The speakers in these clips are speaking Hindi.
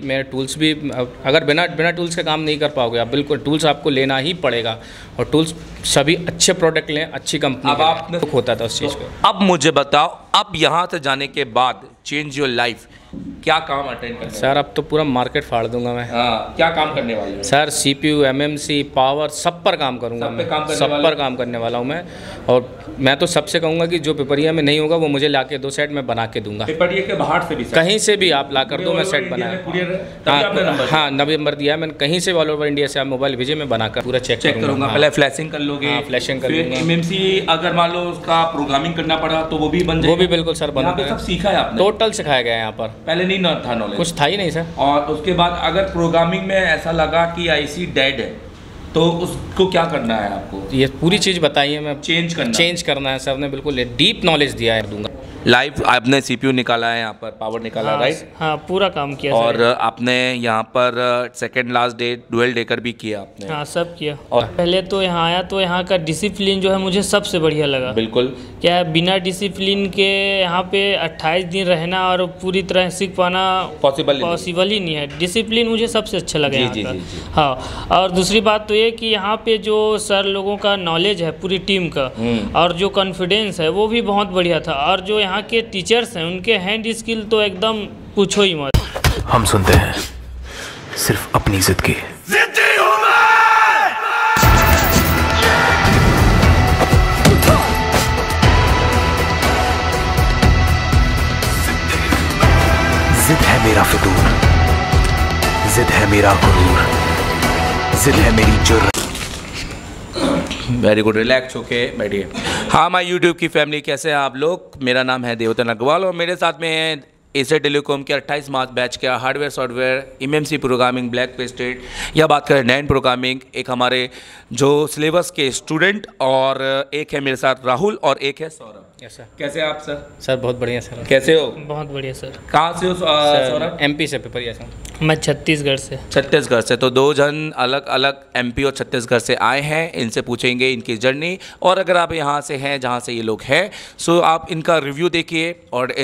मेरे टूल्स भी अगर बिना बिना टूल्स के काम नहीं कर पाओगे आप बिल्कुल टूल्स आपको लेना ही पड़ेगा और टूल्स सभी अच्छे प्रोडक्ट लें अच्छी कंपनी अब दुख होता था उस चीज़ को। अब मुझे बताओ अब यहाँ से जाने के बाद चेंज योर लाइफ क्या काम अटेंड करने सर अब तो पूरा मार्केट फाड़ दूँगा मैं। हाँ क्या काम करने वाले हो? Sir C P U M M C power सब पर काम करूँगा सब मैं। काम करने सब वाले? पर काम करने वाला हूँ मैं। और मैं तो सबसे कहूँगा कि जो पेपरिया में नहीं होगा वो मुझे ला के दो सेट में बना के दूँगा। पेपर के बाहर से भी कहीं से भी आप ला कर दो मैं सेट बनाया हाँ। नंबर हाँ नवंबर दिया। मैंने कहीं से ऑल ओवर इंडिया से आप मोबाइल भेजे मैं बनाकर पूरा चेक चेक करूँगा। हाँ। पहले फ्लैशिंग कर लोगे। फ्लैशिंग flashing कर फिर लूँगा। एमएमसी अगर मान लो उसका प्रोग्रामिंग करना पड़ा तो वो भी बन वो भी बिल्कुल सर बना सब सीखा है टोटल सिखाया गया है यहाँ पर। पहले नहीं ना था नॉलेज कुछ था ही नहीं सर और उसके बाद अगर प्रोग्रामिंग में ऐसा लगा कि आईसी डेड है तो उसको क्या करना है आपको? ये पूरी चीज़ बताइए मैं चेंज करना। चेंज करना है सर ने बिल्कुल डीप नॉलेज दिया है दूँगा। लाइव आपने सीपीयू निकाला है यहाँ पर पावर निकाला हाँ, राइट हाँ पूरा काम किया और आपने यहाँ पर second last day dual decker भी किया आपने। हाँ सब किया। और पहले तो यहाँ आया तो यहाँ का डिसिप्लिन जो है मुझे सबसे बढ़िया लगा। बिल्कुल। क्या है बिना डिसिप्लिन के यहाँ पे 28 दिन रहना और पूरी तरह सीख पाना पॉसिबल पॉसिबल ही नहीं है। डिसिप्लिन मुझे सबसे अच्छा लगा यहाँ का। हाँ और दूसरी बात तो ये कि यहाँ पे जो सर लोगों का नॉलेज है पूरी टीम का हम्म। और जो कॉन्फिडेंस है वो भी बहुत बढ़िया था। और जो यहाँ के टीचर्स हैं उनके हैंड स्किल तो एकदम पूछो ही मत। हम सुनते हैं सिर्फ़ अपनी जिद की। जिद है मेरा फितूर जिद है मेरा गुरूर जिद है मेरी जुर्रत वेरी गुड रिलैक्स होके बैठिए। हाँ माई यूट्यूब की फैमिली कैसे हैं आप लोग? मेरा नाम है देवतन अग्रवाल और मेरे साथ में है एसर टेलीकॉम के 28 मार्च बैच का hardware software MMC programming black pasted या बात करें नैन प्रोग्रामिंग एक हमारे जो सिलेबस के स्टूडेंट और एक है मेरे साथ राहुल और एक है सौरभ। यस सर कैसे आप सर? सर बहुत बढ़िया सर। कैसे हो? बहुत बढ़िया सर। कहाँ से हो सौरभ? एम पी से पिपरिया सर मैं छत्तीसगढ़ से। छत्तीसगढ़ से। तो दो जन अलग अलग एमपी और छत्तीसगढ़ से आए हैं इनसे पूछेंगे इनकी जर्नी। और अगर आप यहाँ से हैं जहाँ से ये लोग हैं सो आप इनका रिव्यू देखिए और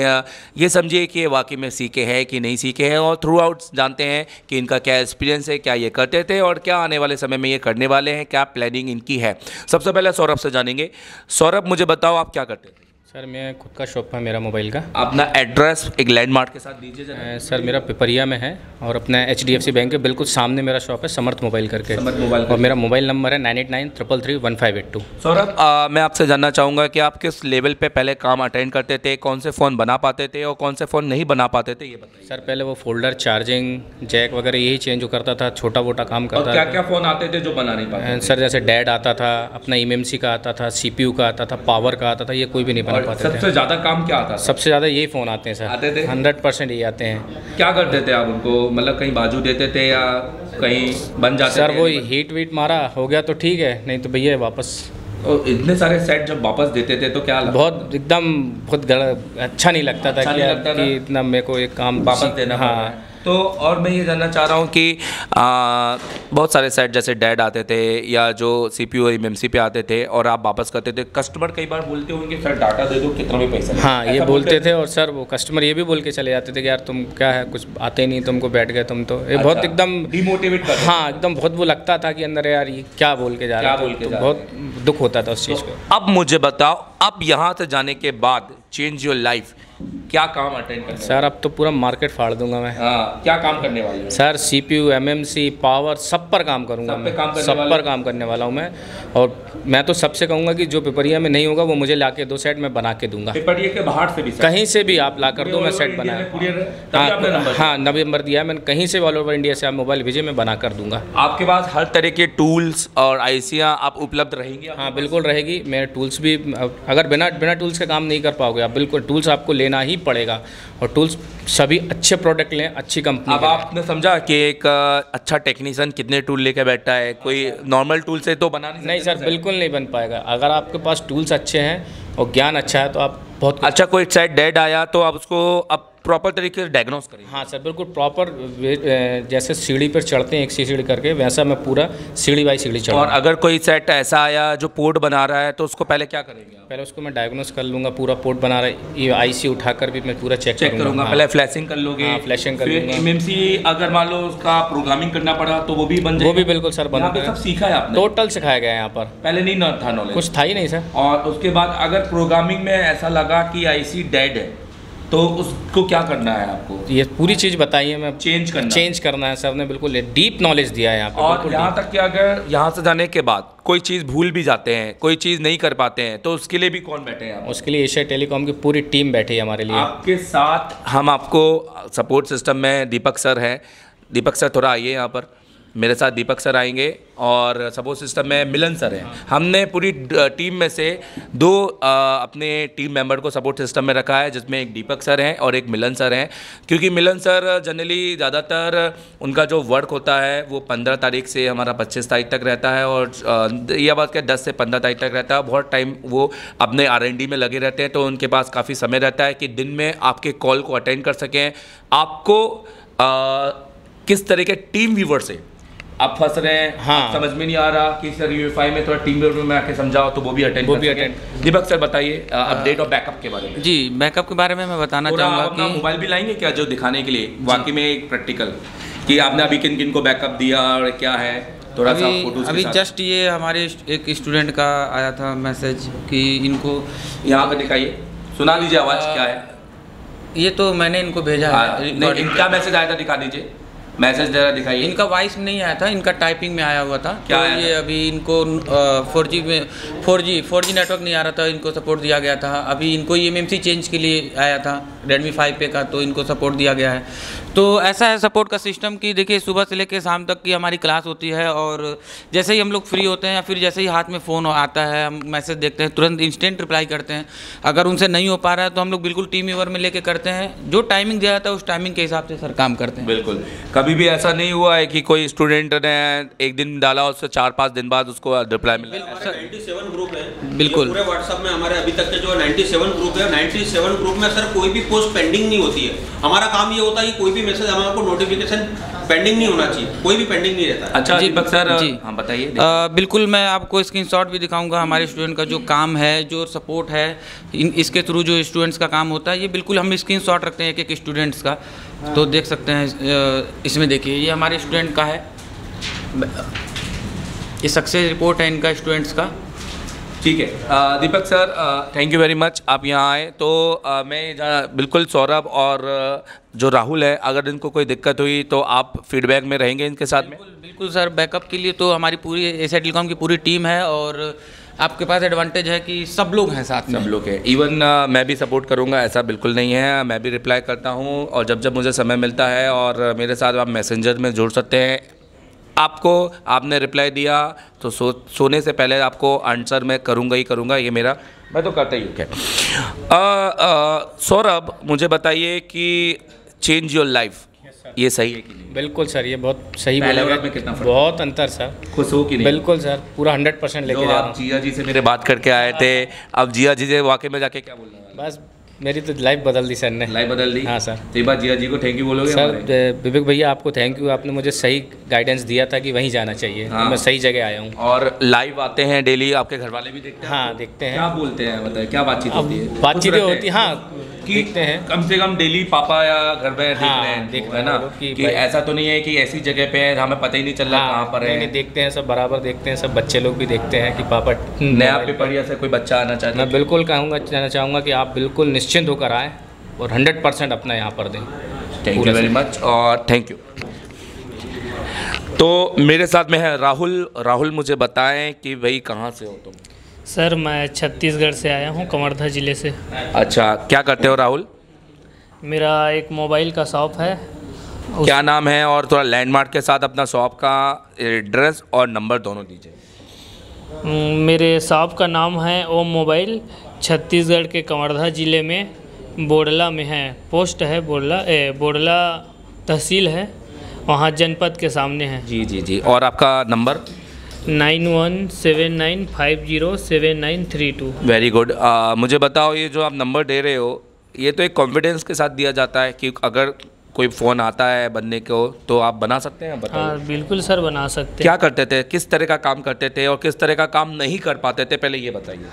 ये समझिए कि वाकई में सीखे हैं कि नहीं सीखे हैं। और थ्रू आउट जानते हैं कि इनका क्या एक्सपीरियंस है क्या ये करते थे और क्या आने वाले समय में ये करने वाले हैं क्या प्लानिंग इनकी है। सबसे पहले सौरभ से जानेंगे। सौरभ मुझे बताओ आप क्या करते थे? सर मैं खुद का शॉप है मेरा मोबाइल का। अपना एड्रेस एक लैंडमार्क के साथ दीजिए सर मेरा पिपरिया में है और अपना H D F C bank के बिल्कुल सामने मेरा शॉप है समर्थ मोबाइल करके। समर्थ मोबाइल और मेरा मोबाइल नंबर है nine eight nine triple three one five eight two. Saurabh मैं आपसे जानना चाहूँगा कि आप किस लेवल पे पहले काम अटेंड करते थे कौन से फ़ोन बना पाते थे और कौन से फ़ोन नहीं बना पाते थे ये बताइए। सर पहले वो फोल्डर चार्जिंग जैक वगैरह यही चेंज करता था छोटा मोटा काम करता क्या क्या फ़ोन आते थे जो बना नहीं पाते सर जैसे डैड आता था अपना एम का आता था सीपीयू का आता था पावर का आता था ये कोई भी नहीं बना और पाते सबसे ज़्यादा काम क्या आता था? सबसे ज़्यादा यही फ़ोन आते हैं सर। आते थे? हंड्रेड परसेंट यही आते हैं। क्या करते थे आप उनको? मतलब कहीं बाजू देते थे या कहीं बन जाते सर वो हीट वीट मारा हो गया तो ठीक है नहीं तो भैया वापस। और इतने सारे सेट जब वापस देते थे तो क्या लगता बहुत एकदम बहुत अच्छा नहीं लगता था अच्छा कि, लगता कि इतना मेरे को एक काम वापस देना है। तो और मैं ये जानना चाह रहा हूँ कि आ, बहुत सारे सेट जैसे डैड आते थे या जो सी पी और एम पे आते थे और आप वापस करते थे कस्टमर कई बार बोलते होंगे सर डाटा दे दो कितना भी पैसा? हाँ ये बोलते थे और सर वो कस्टमर ये भी बोल के चले जाते थे कि यार तुम क्या है कुछ आते ही नहीं तुमको बैठ गए तुम तो। ये अच्छा, बहुत एकदम डिमोटिवेट कर हाँ एकदम बहुत वो लगता था कि अंदर यार ये क्या बोल के जा रहा के तो बहुत दुख होता था उस चीज़ को। अब मुझे बताओ अब यहाँ से जाने के बाद चेंज योर लाइफ क्या काम अटेंड करने सर अब तो पूरा मार्केट फाड़ दूँगा मैं। हाँ क्या काम करने वाले हो? Sir C P U M M C power सब पर काम करूँगा सब मैं। काम करने सब पर काम करने वाला हूँ मैं। और मैं तो सबसे कहूँगा कि जो पिपरिया में नहीं होगा वो मुझे ला के दो सेट में बना के दूँगा। पेपर के बाहर से भी कहीं से भी आप ला कर दो मैं सेट बनाया आपने हाँ नंबर हाँ। दिया मैंने कहीं से ऑल ओवर इंडिया से आप मोबाइल भेजे मैं बना कर दूँगा। आपके पास हर तरह के टूल्स और आईसियाँ आप उपलब्ध रहेंगी? हाँ बिल्कुल रहेगी। मेरे टूल्स भी अगर बिना बिना टूल्स के काम नहीं कर पाओगे आप बिल्कुल टूल्स आपको लेना ही पड़ेगा। और टूल्स सभी अच्छे प्रोडक्ट लें अच्छी कंपनी अब आपने समझा कि एक अच्छा टेक्नीशियन कितने टूल लेके बैठा है? कोई नॉर्मल टूल से तो बना नहीं नहीं सर बिल्कुल नहीं बन पाएगा। अगर आपके पास टूल्स अच्छे हैं और ज्ञान अच्छा है तो आप बहुत अच्छा कोई साइड डेड आया तो आप उसको अब प्रॉपर तरीके से डायग्नोस करें हाँ सर बिल्कुल प्रॉपर जैसे सीढ़ी पर चढ़ते हैं एक सीढ़ी करके वैसा मैं पूरा सीढ़ी बाई सीढ़ी और अगर कोई सेट ऐसा आया जो पोर्ट बना रहा है तो उसको पहले क्या करेंगे पहले उसको मैं डायग्नोस कर लूँगा पूरा पोर्ट बना रहा है ये आई सी उठाकर भी मैं पूरा चेक चेक करूँगा। हाँ। पहले फ्लैशिंग कर लोगे हाँ, flashing कर। एमएमसी अगर मान लो उसका प्रोग्रामिंग करना पड़ा तो वो भी बन वो भी बिल्कुल सर बन सब सीखा है आपने। टोटल सिखाया गया है यहाँ पर। पहले नहीं था नॉलेज कुछ था ही नहीं सर। और उसके बाद अगर प्रोग्रामिंग में ऐसा लगा कि आईसी डेड है तो उसको क्या करना है आपको? ये पूरी चीज़ बताइए मैं चेंज करना चेंज करना है सर ने बिल्कुल डीप नॉलेज दिया है यहाँ पे और यहाँ तक कि अगर यहाँ से जाने के बाद कोई चीज़ भूल भी जाते हैं कोई चीज़ नहीं कर पाते हैं तो उसके लिए भी कौन बैठे हैं आप? उसके लिए एशिया टेलीकॉम की पूरी टीम बैठी है हमारे लिए। आपके साथ हम आपको सपोर्ट सिस्टम में दीपक सर हैं। दीपक सर थोड़ा आइए यहाँ पर। मेरे साथ दीपक सर आएँगे और सपोर्ट सिस्टम में मिलन सर हैं। हमने पूरी टीम में से दो अपने टीम मेंबर को सपोर्ट सिस्टम में रखा है, जिसमें एक दीपक सर हैं और एक मिलन सर हैं। क्योंकि मिलन सर जनरली ज़्यादातर उनका जो वर्क होता है, वो पंद्रह तारीख से हमारा पच्चीस तारीख तक रहता है और यह बात क्या दस से पंद्रह तारीख तक रहता है। बहुत टाइम वो अपने आर में लगे रहते हैं तो उनके पास काफ़ी समय रहता है कि दिन में आपके कॉल को अटेंड कर सकें। आपको किस तरह के टीम व्यूवर से आप फंस रहे हैं हाँ। समझ में नहीं आ रहा कि सर यूएफआई में थोड़ा टीम में आके समझाओ तो वो भी अटेंड वो भी सकें। दीपक सर बताइए अपडेट और बैकअप के बारे में। जी बैकअप के बारे में मैं बताना चाहूँगा कि मोबाइल भी लाएँगे क्या जो दिखाने के लिए? वाकई में एक प्रैक्टिकल कि आपने अभी किन किन को बैकअप दिया और क्या है? थोड़ा सा अभी अभी जस्ट ये हमारे एक स्टूडेंट का आया था मैसेज कि इनको यहाँ पे दिखाइए। सुना दीजिए आवाज़ क्या है? ये तो मैंने इनको भेजा हाँ, है। नहीं इनका मैसेज आया था दिखा दीजिए। मैसेज जरा दिखाइए। इनका वॉइस में नहीं आया था इनका टाइपिंग में आया हुआ था। क्या तो ये था? अभी इनको फोर जी में four G four G network नहीं आ रहा था इनको सपोर्ट दिया गया था। अभी इनको एम चेंज के लिए आया था रेडमी फाइव पे का तो इनको सपोर्ट दिया गया है। तो ऐसा है सपोर्ट का सिस्टम कि देखिए सुबह से लेकर शाम तक की हमारी क्लास होती है और जैसे ही हम लोग फ्री होते हैं या फिर जैसे ही हाथ में फ़ोन आता है हम मैसेज देखते हैं तुरंत इंस्टेंट रिप्लाई करते हैं। अगर उनसे नहीं हो पा रहा है तो हम लोग बिल्कुल टीम व्यूवर में लेके करते हैं। जो टाइमिंग दिया जाता है उस टाइमिंग के हिसाब से सर काम करते हैं। बिल्कुल। कभी भी ऐसा नहीं हुआ है कि कोई स्टूडेंट ने एक दिन डाला उससे चार पाँच दिन बाद उसको रिप्लाई मिला। ग्रुप है। बिल्कुल। पूरे व्हाट्सएप में हमारे अभी तक के जो 97 ग्रुप है 97 ग्रुप में सर कोई भी पोस्ट पेंडिंग नहीं होती है। हमारा काम ये होता है कि कोई भी मैसेज हमारे को नोटिफिकेशन पेंडिंग नहीं होना चाहिए। कोई भी पेंडिंग नहीं रहता। अच्छा जी, दीपक सर जी। हाँ बताइए बिल्कुल मैं आपको स्क्रीनशॉट भी दिखाऊँगा हमारे स्टूडेंट का जो काम है जो सपोर्ट है इन इसके थ्रू जो स्टूडेंट्स का काम होता है ये बिल्कुल हम स्क्रीनशॉट रखते हैं एक एक स्टूडेंट्स का तो देख सकते हैं इसमें देखिए ये हमारे स्टूडेंट का है। ये सक्सेस रिपोर्ट है इनका स्टूडेंट्स का। ठीक है। Deepak sir thank you very much आप यहाँ आए। तो अ, मैं जहाँ- बिल्कुल सौरभ और जो राहुल है अगर इनको कोई दिक्कत हुई तो आप फीडबैक में रहेंगे इनके साथ में। बिल्कुल बिल्कुल सर बैकअप के लिए तो हमारी पूरी एशिया टेलीकॉम की पूरी टीम है और आपके पास एडवांटेज है कि सब लोग हैं साथ में। सब लोग हैं। इवन मैं भी सपोर्ट करूँगा ऐसा बिल्कुल नहीं है। मैं भी रिप्लाई करता हूँ और जब जब मुझे समय मिलता है और मेरे साथ आप मैसेंजर में जुड़ सकते हैं आपको आपने रिप्लाई दिया तो सो सोने से पहले आपको आंसर मैं करूँगा ही करूँगा ये मेरा मैं तो करता ही हूँ सौरभ मुझे बताइए कि चेंज योर लाइफ ये सही है कि नहीं? बिल्कुल सर ये बहुत सही बोला। में कितना फ़र्क? बहुत अंतर सर खुश हो कि नहीं? बिल्कुल सर पूरा हंड्रेड परसेंट लेके जो रहा आप जिया जी से मेरे बात करके आए थे अब जिया जी से वाकई में जाके क्या बोलना है हूँ? बस मेरी तो लाइफ बदल दी सर ने। लाइफ बदल दी? हाँ, सर। तो ये बात जिया जी को थैंक यू बोलोगे सर? विवेक भैया आपको थैंक यू आपने मुझे सही गाइडेंस दिया था कि वहीं जाना चाहिए। तो हाँ। मैं सही जगह आया हूँ। और लाइव आते हैं डेली आपके घर वाले भी देखते हैं? हाँ देखते हैं। क्या बोलते हैं बताए क्या बातचीत होती है? बातचीत होती है? हाँ कि देखते हैं। कम से कम डेली पापा या घर में देख हाँ, रहे हैं देख तो, रहे हैं ना कि कि ऐसा तो नहीं है कि ऐसी जगह पे है हमें पता ही नहीं चल रहा कहाँ पर है। नहीं देखते हैं सब बराबर देखते हैं सब बच्चे लोग भी देखते हैं कि पापा नया पेपर या से कोई बच्चा आना चाहता मैं बिल्कुल कहूँगा कहना चाहूँगा कि आप बिल्कुल निश्चिंत होकर आएँ और हंड्रेड परसेंट अपना यहाँ पर दें। थैंक यू वेरी मच और थैंक यू तो मेरे साथ में है राहुल। राहुल मुझे बताएँ कि भाई कहाँ से हो तुम? सर मैं छत्तीसगढ़ से आया हूँ कवर्धा ज़िले से। अच्छा क्या करते हो राहुल? मेरा एक मोबाइल का शॉप है। उस- क्या नाम है और थोड़ा लैंडमार्क के साथ अपना शॉप का एड्रेस और नंबर दोनों दीजिए। मेरे शॉप का नाम है ओम मोबाइल छत्तीसगढ़ के कवर्धा ज़िले में बोडला में है। पोस्ट है बोडला ए बोडला तहसील है वहाँ जनपद के सामने है। जी जी जी। और आपका number nine one seven nine five zero seven nine three two. Very good मुझे बताओ ये जो आप नंबर दे रहे हो ये तो एक कॉन्फिडेंस के साथ दिया जाता है कि अगर कोई फ़ोन आता है बनने को तो आप बना सकते हैं? बताइए हाँ बिल्कुल सर बना सकते हैं। क्या करते थे? किस तरह का काम करते थे और किस तरह का काम नहीं कर पाते थे? पहले ये बताइए।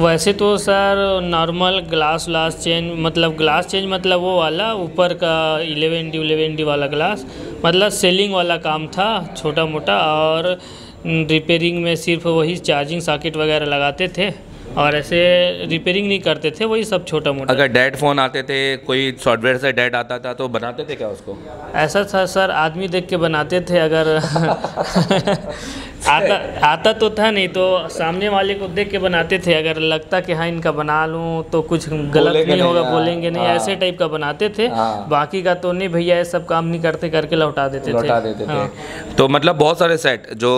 वैसे तो सर नॉर्मल ग्लास व्लास चेंज मतलब ग्लास चेंज मतलब वो वाला ऊपर का इलेवन डी इलेवन डी वाला ग्लास मतलब सेलिंग वाला काम था छोटा मोटा और रिपेयरिंग में सिर्फ़ वही चार्जिंग सॉकेट वगैरह लगाते थे और ऐसे रिपेयरिंग नहीं करते थे वही सब छोटा मोटा अगर डेड फ़ोन आते थे कोई सॉफ्टवेयर से डेड आता था तो बनाते थे क्या उसको? ऐसा था सर आदमी देख के बनाते थे अगर आता आता तो था नहीं तो सामने वाले को देख के बनाते थे अगर लगता कि हाँ इनका बना लूँ तो कुछ गलत नहीं होगा हाँ, बोलेंगे नहीं हाँ। ऐसे टाइप का बनाते थे हाँ। बाकी का तो नहीं भैया ये सब काम नहीं करते करके लौटा देते थे लौटा देते हाँ। थे तो मतलब बहुत सारे सेट जो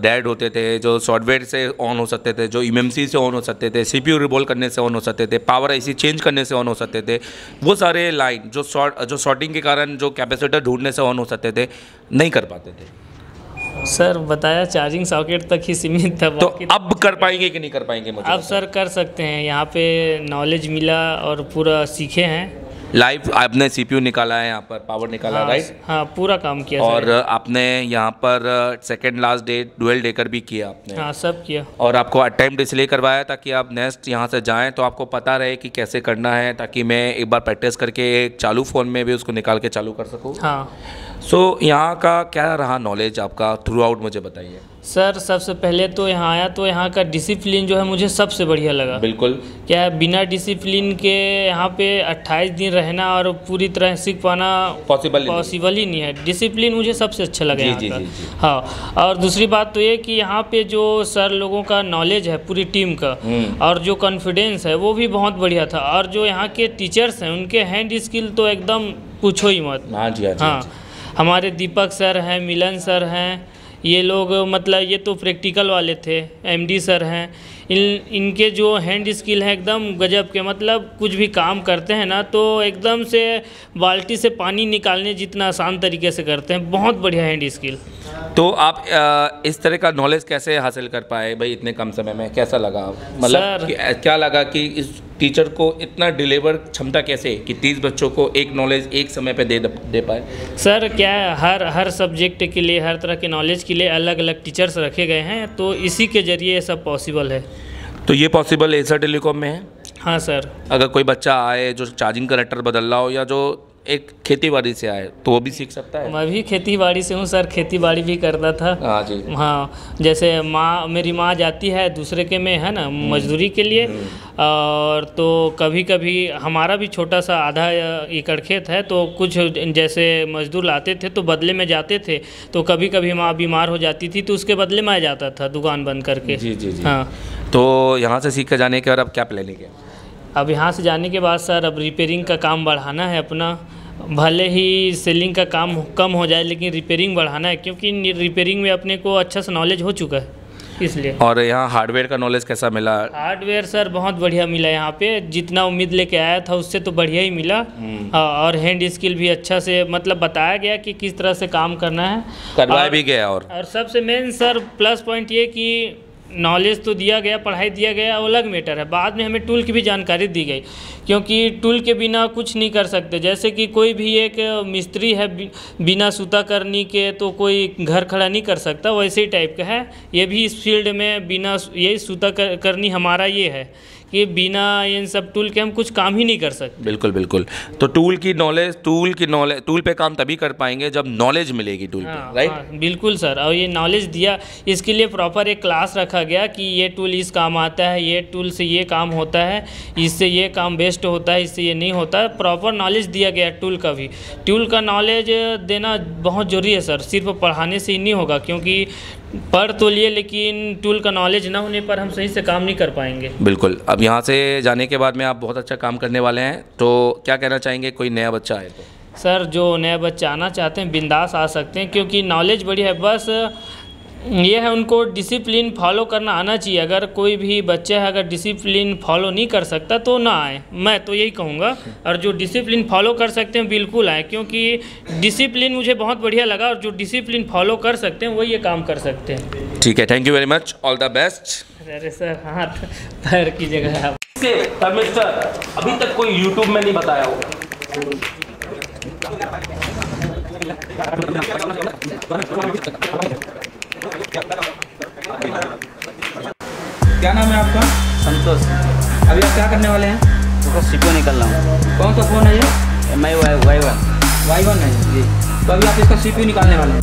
डेड होते थे जो सॉफ्टवेयर से ऑन हो सकते थे जो इमएमसी से ऑन हो सकते थे सीपीयू रिबोल करने से ऑन हो सकते थे पावर आईसी चेंज करने से ऑन हो सकते थे वो सारे लाइन जो शॉर्ट जो शॉर्टिंग के कारण जो कैपेसिटर ढूँढने से ऑन हो सकते थे नहीं कर पाते थे सर बताया चार्जिंग सॉकेट तक ही सीमित था तो बाकी अब कर पाएँगे कि नहीं कर पाएँगे मुझे अब सर कर सकते हैं यहाँ पे नॉलेज मिला और पूरा सीखे हैं। लाइव आपने सीपीयू निकाला है यहाँ पर पावर निकाला हाँ, राइट हाँ पूरा काम किया और आपने यहाँ पर second last day dual decker भी किया आपने। हाँ सब किया। और आपको अटेम्प्ट इसलिए करवाया ताकि आप नेक्स्ट यहाँ से जाएँ तो आपको पता रहे कि कैसे करना है ताकि मैं एक बार प्रैक्टिस करके एक चालू फ़ोन में भी उसको निकाल के चालू कर सकूँ। हाँ। सो so, यहाँ का क्या रहा नॉलेज आपका थ्रू आउट मुझे बताइए। सर सबसे पहले तो यहाँ आया तो यहाँ का डिसिप्लिन जो है मुझे सबसे बढ़िया लगा। बिल्कुल। क्या है बिना डिसिप्लिन के यहाँ पे 28 दिन रहना और पूरी तरह सीख पाना ही नहीं। पॉसिबल ही नहीं है। डिसिप्लिन मुझे सबसे अच्छा लगा जी, जी, जी, जी। हाँ और दूसरी बात तो ये कि यहाँ पे जो सर लोगों का नॉलेज है पूरी टीम का हम्म। और जो कॉन्फिडेंस है वो भी बहुत बढ़िया था। और जो यहाँ के टीचर्स हैं उनके हैंड स्किल तो एकदम पूछो ही मत। हाँ हाँ जी हाँ हमारे दीपक सर हैं, मिलन सर हैं, ये लोग मतलब ये तो प्रैक्टिकल वाले थे एमडी सर हैं। इन इनके जो हैंड स्किल है एकदम गजब के मतलब कुछ भी काम करते हैं ना तो एकदम से बाल्टी से पानी निकालने जितना आसान तरीके से करते हैं बहुत बढ़िया हैंड स्किल तो आप इस तरह का नॉलेज कैसे हासिल कर पाए भाई इतने कम समय में? कैसा लगा? मतलब क्या लगा कि इस टीचर को इतना डिलीवर क्षमता कैसे कि तीस बच्चों को एक नॉलेज एक समय पे दे दे पाए? सर क्या है हर हर सब्जेक्ट के लिए हर तरह के नॉलेज के लिए अलग अलग टीचर्स रखे गए हैं? तो इसी के ज़रिए सब पॉसिबल है। तो ये पॉसिबल एसर टेलीकॉम में है? हाँ सर अगर कोई बच्चा आए जो चार्जिंग कनेक्टर बदल रहा हो या जो एक खेती बाड़ी से आए तो वो भी सीख सकता है? मैं भी खेती बाड़ी से हूँ सर खेती बाड़ी भी करता था। हाँ जी हाँ जैसे माँ मेरी माँ जाती है दूसरे के में है ना मजदूरी के लिए। और तो कभी कभी हमारा भी छोटा सा आधा एकड़ खेत है तो कुछ जैसे मजदूर लाते थे तो बदले में जाते थे। तो कभी कभी माँ बीमार हो जाती थी तो उसके बदले में आ जाता था दुकान बंद करके। जी जी जी. हाँ। तो यहाँ से सीख कर जाने के बाद अब क्या प्लानिंग है अब यहाँ से जाने के बाद सर अब रिपेयरिंग का काम बढ़ाना है अपना। भले ही सेलिंग का काम कम हो जाए लेकिन रिपेयरिंग बढ़ाना है क्योंकि रिपेयरिंग में अपने को अच्छा सा नॉलेज हो चुका है इसलिए। और यहाँ हार्डवेयर का नॉलेज कैसा मिला? हार्डवेयर सर बहुत बढ़िया मिला यहाँ पे। जितना उम्मीद लेके आया था उससे तो बढ़िया ही मिला। हाँ, और हैंड स्किल भी अच्छा से मतलब बताया गया कि किस तरह से काम करना है। करवाया भी गया और? और सबसे मेन सर प्लस पॉइंट ये कि नॉलेज तो दिया गया पढ़ाई दिया गया वो अलग मैटर है। बाद में हमें टूल की भी जानकारी दी गई क्योंकि टूल के बिना कुछ नहीं कर सकते। जैसे कि कोई भी एक मिस्त्री है बिना सूता करने के तो कोई घर खड़ा नहीं कर सकता वैसे ही टाइप का है। ये भी इस फ़ील्ड में बिना यही सूता कर, करनी हमारा ये है। कि बिना इन सब टूल के हम कुछ काम ही नहीं कर सकते। बिल्कुल बिल्कुल। तो टूल की नॉलेज टूल की नॉलेज टूल पे काम तभी कर पाएँगे जब नॉलेज मिलेगी टूल हाँ, पे राइट हाँ, बिल्कुल सर। और ये नॉलेज दिया इसके लिए प्रॉपर एक क्लास रखा गया कि ये टूल इस काम आता है ये टूल से ये काम होता है इससे ये काम बेस्ट होता है इससे ये नहीं होता है। प्रॉपर नॉलेज दिया गया टूल का भी। टूल का नॉलेज देना बहुत ज़रूरी है सर। सिर्फ़ पढ़ाने से ही नहीं होगा क्योंकि पढ़ तो लिए लेकिन टूल का नॉलेज ना होने पर हम सही से काम नहीं कर पाएँगे। बिल्कुल। अब यहाँ से जाने के बाद में आप बहुत अच्छा काम करने वाले हैं तो क्या कहना चाहेंगे? कोई नया बच्चा आए तो। सर जो नया बच्चा आना चाहते हैं बिंदास आ सकते हैं क्योंकि नॉलेज बड़ी है। बस ये है उनको डिसिप्लिन फॉलो करना आना चाहिए। अगर कोई भी बच्चा है अगर डिसिप्लिन फॉलो नहीं कर सकता तो ना आए। मैं तो यही कहूँगा। और जो डिसिप्लिन फॉलो कर सकते हैं बिल्कुल आए। क्योंकि डिसिप्लिन मुझे बहुत बढ़िया लगा और जो डिसिप्लिन फॉलो कर सकते हैं वही ये काम कर सकते हैं। ठीक है thank you very much all the best अरे सर हाथ पैर की जगह है। से अभी तक कोई यूट्यूब में नहीं बताया होगा क्या नाम है आपका? संतोष। अभी आप क्या करने वाले हैं? तो सीपो निकल रहा हूँ। कौन सा फ़ोन है ये? M I Y Y one Y one है जी। तो अभी आप इसका सीपी निकालने वाले हैं।